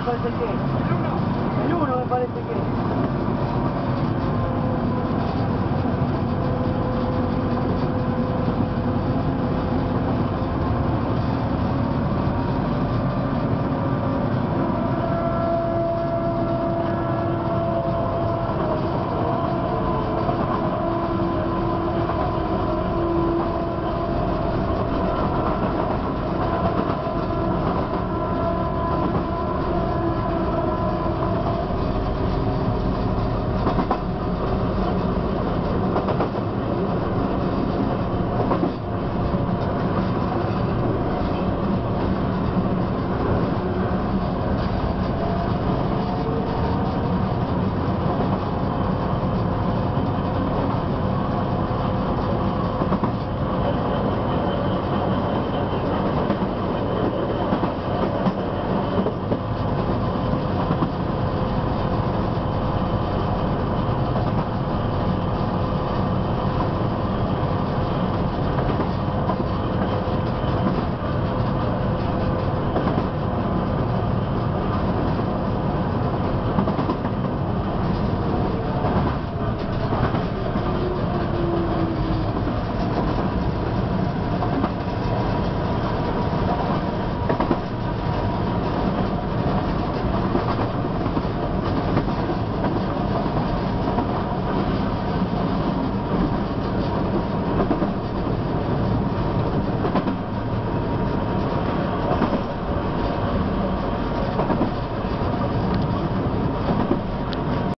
me parece que es. El 1. El 1 me parece que es.